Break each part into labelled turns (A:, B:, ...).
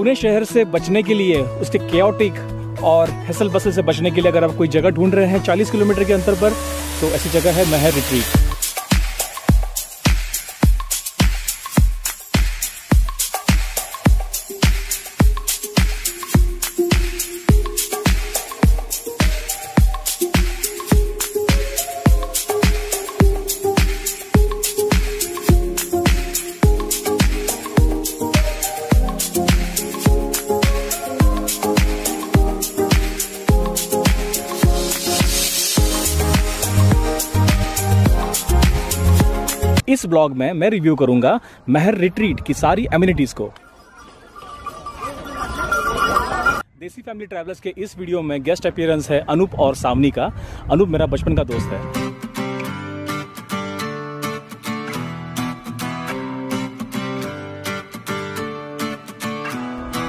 A: पुणे शहर से बचने के लिए, उसके केओटिक और हेसल बसल से बचने के लिए अगर आप कोई जगह ढूंढ रहे हैं 40 किलोमीटर के अंतर पर तो ऐसी जगह है महर रिट्रीट इस ब्लॉग में मैं रिव्यू करूँगा महर रिट्रीट की सारी एम्यूनिटीज को। देसी फैमिली ट्रैवलर्स के इस वीडियो में गेस्ट अपियरेंस है अनूप और सावनी का। अनूप मेरा बचपन का दोस्त है।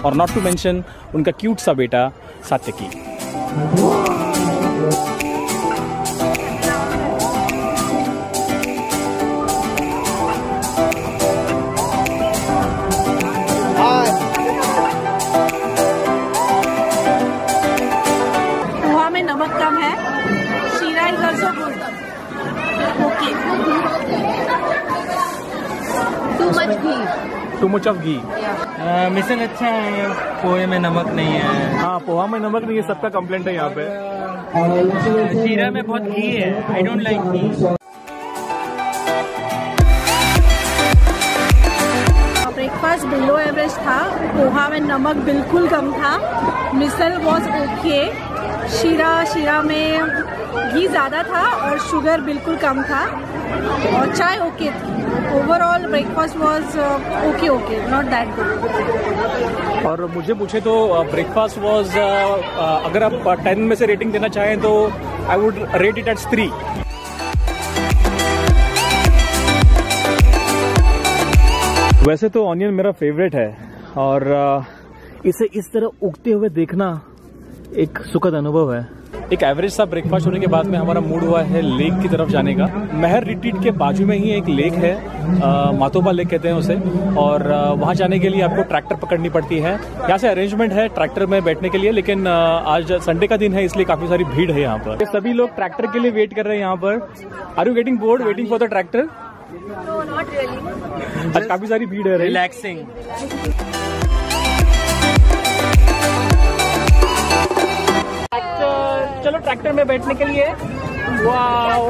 A: और नॉट टू मेंशन उनका क्यूट सा बेटा Satyaki.
B: Too much ghee
A: too much of ghee
C: mission अच्छा है पोहे में नमक नहीं है।
A: हाँ पोहा में नमक नहीं है सबका कंप्लेंट है यहाँ पे।
C: शीरा में बहुत घी है I don't like ghee
B: breakfast below average था पोहा में नमक बिल्कुल कम था मिसल वॉज़ ओके शीरा शीरा में घी ज़्यादा था और शुगर बिल्कुल कम था। और चाय ओके थी। Overall breakfast was okay okay not that good
A: और मुझे पूछे तो ब्रेकफास्ट वाज अगर आप टेन में से रेटिंग देना चाहें तो I would rate it at three वैसे तो ऑनियन मेरा फेवरेट है। और uh, इसे इस तरह उगते हुए देखना एक सुखद अनुभव है। एक एवरेज सा ब्रेकफास्ट होने के बाद में हमारा मूड हुआ है लेक की तरफ़ जाने का। महर रिट्रीट के बाजू में ही एक लेक है मातोबा लेक कहते हैं उसे। और वहाँ जाने के लिए आपको ट्रैक्टर पकड़नी पड़ती है। यहाँ से अरेंजमेंट है ट्रैक्टर में बैठने के लिए लेकिन आज संडे का दिन है इसलिए काफ़ी सारी भीड़ है यहाँ पर। सभी लोग ट्रैक्टर के लिए वेट कर रहे हैं यहाँ पर। Are you getting bored waiting for the tractor आज काफ़ी सारी भीड़ है
C: रिलैक्सिंग
A: ट्रैक्टर ट्रैक्टर में बैठने के लिए। वाओ।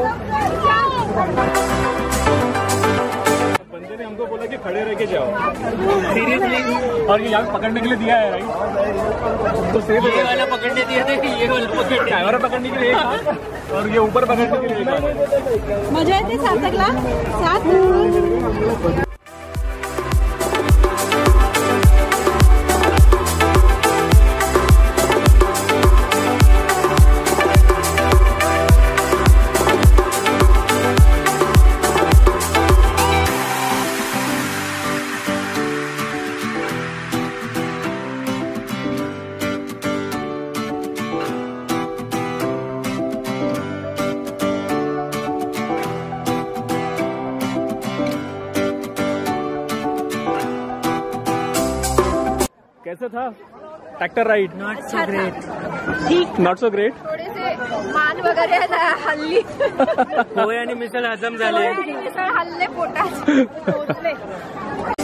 A: बंदे ने हमको बोला कि खड़े रह के जाओ। सीरियसली और ये यहाँ पकड़ने के लिए दिया है राइट तो सेफ़
C: ये वाला पकड़ने दिया था ये वाला पकड़ने
A: कैमरा पकड़ने के लिए और ये ऊपर पकड़ने के लिए
B: मज़ा सार्थकला सात?
A: कैसा था? Tractor ride
C: not so great
B: ठीक.
A: नॉट सो ग्रेट
B: थोडेसे मान वगैरे ना हल्ली.
C: आणि मिसल हजम झाले.
B: मिसळ हल्ले पोटात.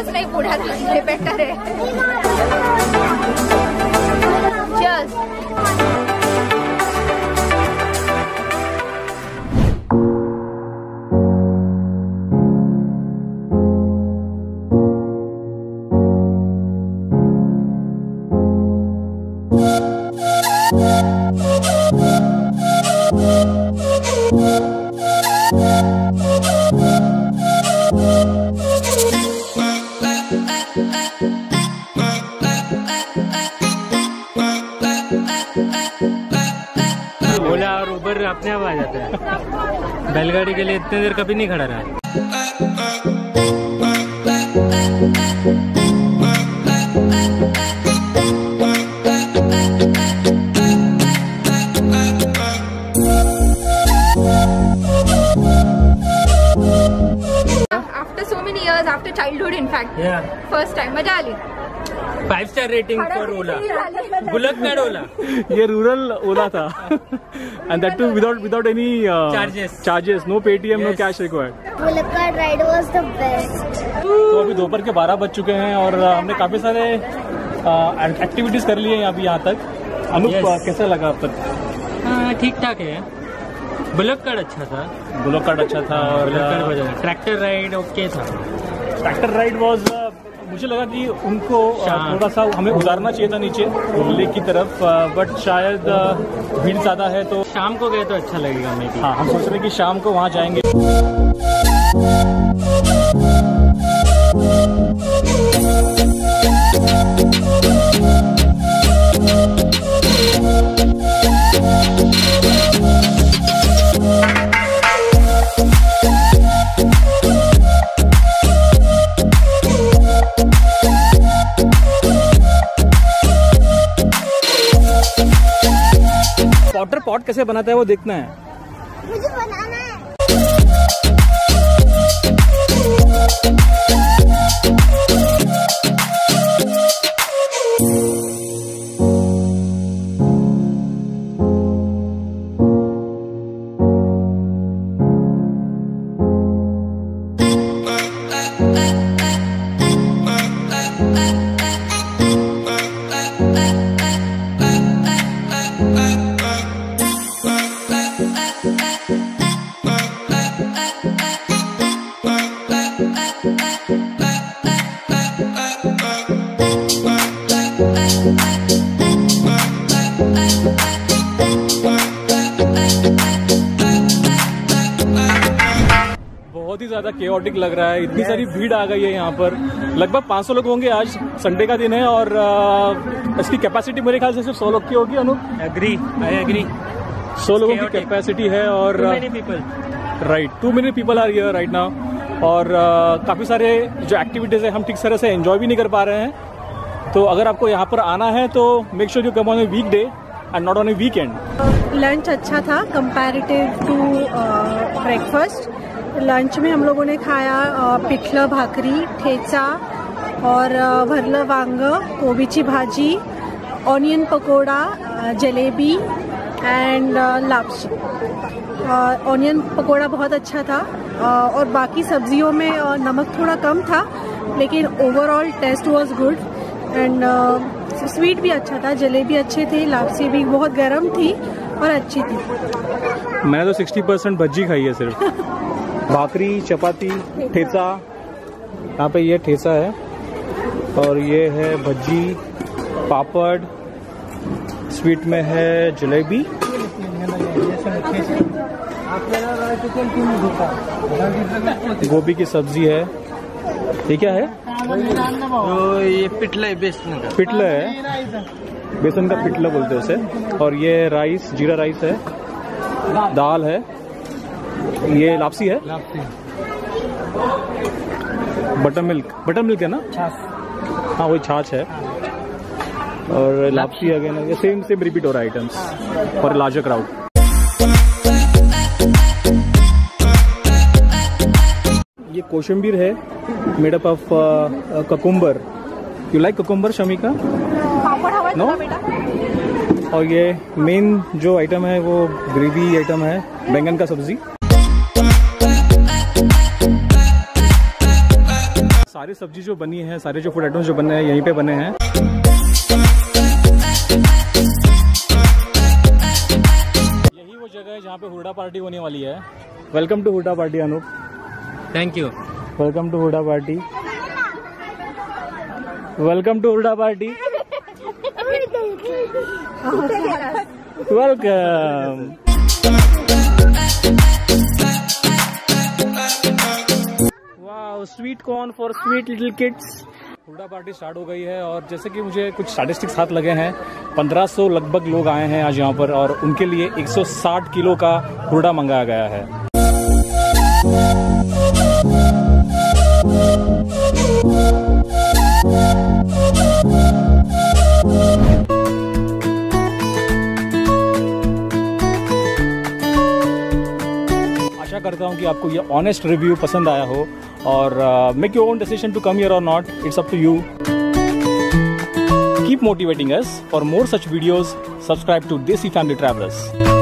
B: गरजच नाही पुण्यात म्हणजे बेटर आहे. जस्ट
C: बैलगाड़ी के लिए इतनी देर कभी नहीं खड़ा रहा।
D: After so many years after childhood in fact
C: या
D: फ़र्स्ट टाइम मज़ा आली
C: five star rating for Ola bullock cart Ola
A: ये रूरल ओला था। And that too without without any
C: Charges.
A: Charges no Paytm no cash required
E: ride was the best.
A: तो अभी दोपहर के 12 बज चुके हैं और uh, हमने काफ़ी सारे एक्टिविटीज़ कर लिए हैं अभी यहाँ तक। अनूप
C: Yes.
A: uh, कैसा लगा अब तक?
C: हाँ ठीक ठाक है। बुलक कार्ड अच्छा था।
A: ब्लॉक कार्ड अच्छा था और
C: ट्रैक्टर राइड ओके था।
A: ट्रैक्टर राइड वॉज़ मुझे लगा कि उनको थोड़ा सा हमें उतारना चाहिए था नीचे लेक की तरफ़ बट शायद भीड़ ज़्यादा है तो
C: शाम को गए तो अच्छा लगेगा हमें
A: हाँ हम सोच रहे हैं कि शाम को वहाँ जाएँगे। पॉटर पॉट कैसे बनाता है वो देखना है।
E: मुझे बनाना है।
A: केओटिक लग रहा है। इतनी सारी भीड़ आ गई है यहाँ पर। लगभग 500 लोग होंगे आज संडे का दिन है और अ, इसकी कैपेसिटी मेरे ख्याल से सिर्फ़ 100 लोग की होगी अनु
C: एग्री आई एग्री
A: 100 लोगों की कैपेसिटी है और
C: people
A: right too many people are here right now और uh, काफ़ी सारे जो एक्टिविटीज़ है हम ठीक तरह से एंजॉय भी नहीं कर पा रहे हैं। तो अगर आपको यहाँ पर आना है तो make sure you come on a weekday and not on a weekend
B: lunch अच्छा था कंपैरेटिव टू ब्रेकफास्ट लंच में हम लोगों ने खाया पिठलं भाकरी ठेचा और भरलं वांग कोबीची भाजी onion pakora jalebi and lapsi onion pakora बहुत अच्छा था और बाकी सब्जियों में नमक थोड़ा कम था लेकिन overall taste was good and sweet भी अच्छा था जलेबी अच्छे थे लापसी भी बहुत गर्म थी और अच्छी थी।
A: मैंने तो 60 परसेंट भज्जी खाई है सिर्फ़। भाकरी चपाती ठेचा। यहाँ पे ये ठेचा है और ये है भज्जी पापड़ स्वीट में है जलेबी। गोभी की सब्ज़ी है। ये क्या है?
C: तो ये पिटला है बेसन का।
A: पिटला है। बेसन का पिटला बोलते हैं उसे। और ये राइस जीरा राइस है। दाल है। ये लापसी है? Butter milk. बटर मिल्क है ना? हाँ वही छाछ है। और लापसी अगेन ये सेम सेम रिपीट हो रहा है आइटम्स और लार्जर क्राउड ये कोशंबीर है made up of cucumber you like cucumber Shamika no और ये मेन जो आइटम है वो ग्रेवी आइटम है बैंगन का सब्ज़ी। सारी सब्ज़ी जो बनी है सारे जो फ़ूड आइटम्स जो बने हैं यहीं पे बने हैं। यही वो जगह है जहाँ पे हुडा पार्टी होने वाली है। Welcome to Hooda party Anup
C: thank you
A: welcome to Hooda party. Welcome to Hooda party. Welcome sweet corn for sweet little kids Hooda party start हो गई है और जैसे कि मुझे कुछ स्टैटिस्टिक्स हाथ लगे हैं 1500 लगभग लोग आए हैं आज यहाँ पर और उनके लिए 160 किलो का हुडा मंगाया गया है। आशा करता हूँ कि आपको ये ऑनेस्ट रिव्यू पसंद आया हो। or uh, make your own decision to come here or not. It's up to you. Keep motivating us. For more such videos, subscribe to Desi Family Travelers.